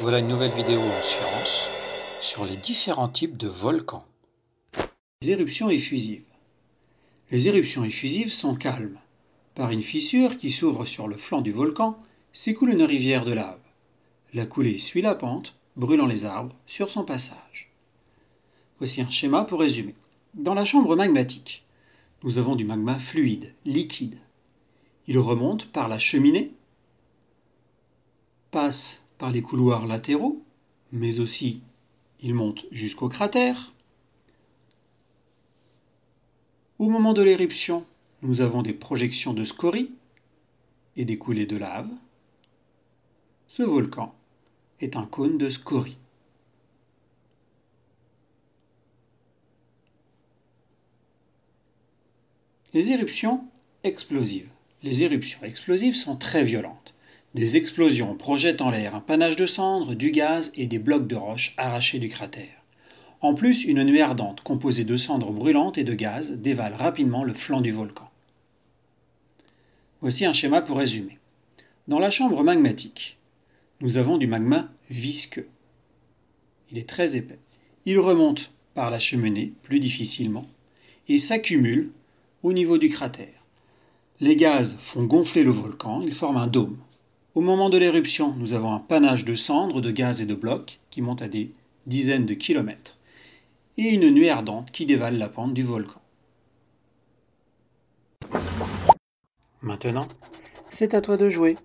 Voilà une nouvelle vidéo en science sur les différents types de volcans. Les éruptions effusives. Les éruptions effusives sont calmes. Par une fissure qui s'ouvre sur le flanc du volcan, s'écoule une rivière de lave. La coulée suit la pente, brûlant les arbres sur son passage. Voici un schéma pour résumer. Dans la chambre magmatique, nous avons du magma fluide, liquide. Il remonte par la cheminée, passe par les couloirs latéraux, mais aussi il monte jusqu'au cratère. Au moment de l'éruption, nous avons des projections de scories et des coulées de lave. Ce volcan est un cône de scories. Les éruptions explosives. Les éruptions explosives sont très violentes. Des explosions projettent en l'air un panache de cendres, du gaz et des blocs de roches arrachés du cratère. En plus, une nuée ardente composée de cendres brûlantes et de gaz dévale rapidement le flanc du volcan. Voici un schéma pour résumer. Dans la chambre magmatique, nous avons du magma visqueux. Il est très épais. Il remonte par la cheminée plus difficilement et s'accumule au niveau du cratère. Les gaz font gonfler le volcan, il forme un dôme. Au moment de l'éruption, nous avons un panache de cendres, de gaz et de blocs qui monte à des dizaines de kilomètres, et une nuée ardente qui dévale la pente du volcan. Maintenant, c'est à toi de jouer.